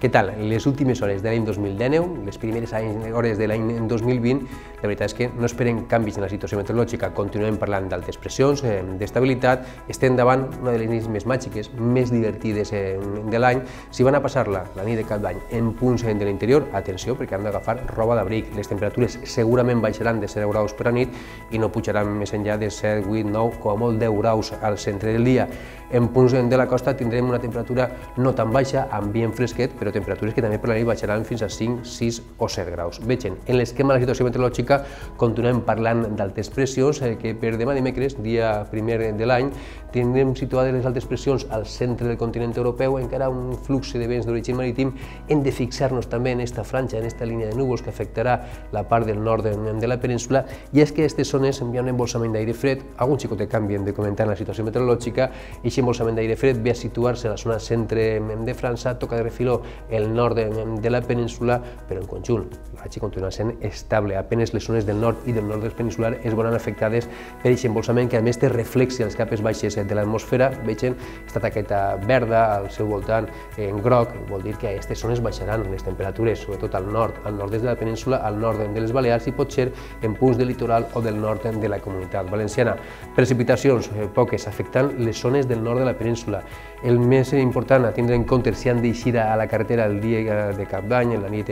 Què tal? Les últimes hores de l'any 2019, les primeres hores de l'any 2020, la veritat és que no esperem canvis en la situació meteorològica, continuem parlant d'altes pressions, eh, d'estabilitat, estem davant una de les nits més màgiques, més divertides eh, de l'any. Si van a passar-la la nit de cap d'any en punts de l'interior, atenció, perquè han d'agafar roba d'abric. Les temperatures segurament baixaran de 0 graus per a nit i no pujaran més enllà de 7, 8, 9, com a molt 10 graus al centre del dia. En punts de la costa tindrem una temperatura no tan baixa, ambient fresquet, però temperatures que també per la nit baixaran fins a 5, 6 o 7 graus. Vegen, en l'esquema de la situació meteorològica continuem parlant d'altes pressions, eh, que per demà dimecres, dia primer de l'any, tindrem situades les altes pressions al centre del continent europeu, encara un flux de vents d'origen marítim, hem de fixar-nos també en aquesta franja, en aquesta línia de núvols que afectarà la part del nord de, la península, i és que aquestes zones envien un embolsament d'aire fred, algun xicot de canvi hem de comentar en la situació meteorològica, i aquest embolsament d'aire fred ve a situar-se a la zona centre de França, toca de refiló el nord de, de la península, però en conjunt la ratxa continua sent estable. Apenes les zones del nord i del nord del peninsular es veuen afectades per aquest embolsament que a més té reflexi a les capes baixes de l'atmosfera. Vegen aquesta taqueta verda al seu voltant en groc, vol dir que a aquestes zones baixaran les temperatures, sobretot al nord, al nord-est de la península, al nord de les Balears i pot ser en punts de litoral o del nord de la comunitat valenciana. Precipitacions eh, poques afectant les zones del nord de la península. El més important a tindre en compte si han d'eixir a la carretera el dia de cap d'any, la nit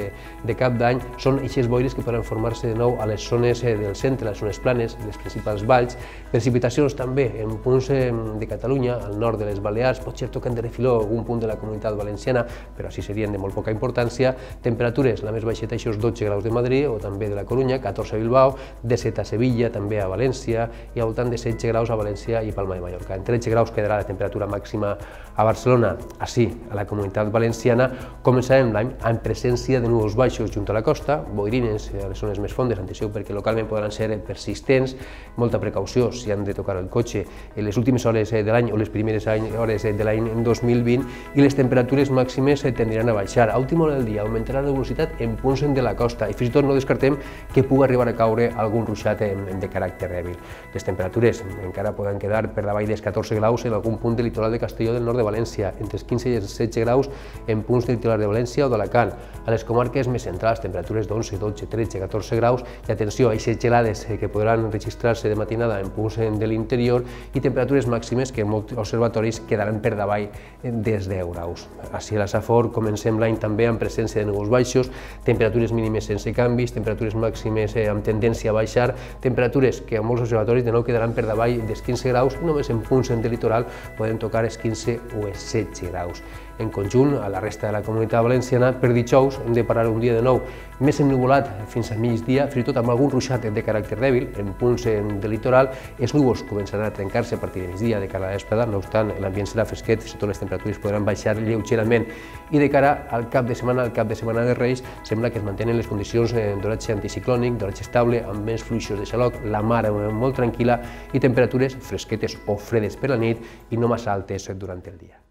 de cap d'any, són aquestes boires que poden formar-se de nou a les zones eh, del centre, les zones planes, les principals valls, precipitacions també en punts eh, de Catalunya, al nord de les Balears, potser toquen de refiló algun punt de la comunitat valenciana, però així serien de molt poca importància, temperatures, la més baixeta, això 12 graus de Madrid o també de la Corunya, 14 a Bilbao, de 7 a Sevilla, també a València, i al voltant de 16 graus a València i Palma de Mallorca. En 13 graus quedarà la temperatura màxima a Barcelona, així, a la comunitat valenciana, començarem l'any amb presència de núvols baixos junt a la costa, boirines a les zones més fondes, atenció perquè localment podran ser persistents, molta precaució si han de tocar el cotxe en les últimes hores de l'any o les primeres hores de l'any 2020 i les temperatures màximes tendiran a baixar. A última hora del dia augmentarà la velocitat en punts de la costa i fins i tot no descartem que pugui arribar a caure algun ruixat de caràcter dèbil. Les temperatures encara poden quedar per davall dels 14 graus en algun punt del litoral de Castelló del nord de València, entre els 15 i els 16 graus en punts del litoral de València o d'Alacant. A les comarques més centrals, temperatures d'11, 12, 13, 14 graus i atenció a aquestes gelades eh, que podran registrar-se de matinada en punts de l'interior i temperatures màximes que en molts observatoris quedaran per davall dels 10 graus. Així a la Safor comencem l'any també amb presència de núvols baixos, temperatures mínimes sense canvis, temperatures màximes eh, amb tendència a baixar, temperatures que a molts observatoris de nou quedaran per davall dels 15 graus només en punts del litoral poden tocar els 15 o els 16 graus. En conjunt, a la resta de la comunitat valenciana, per dijous hem de parar un dia de nou més ennuvolat fins a migdia, fins i tot amb algun ruixat de caràcter dèbil, en punts del litoral, els núvols començaran a trencar-se a partir de migdia de cara a la vesprada, no obstant, l'ambient serà fresquet, fins i tot les temperatures podran baixar lleugerament. I de cara al cap de setmana, al cap de setmana de Reis, sembla que es mantenen les condicions d'oratge anticiclònic, d'oratge estable, amb més fluixos de xaloc, la mar molt tranquil·la i temperatures fresquetes o fredes per la nit i no massa altes durant el dia.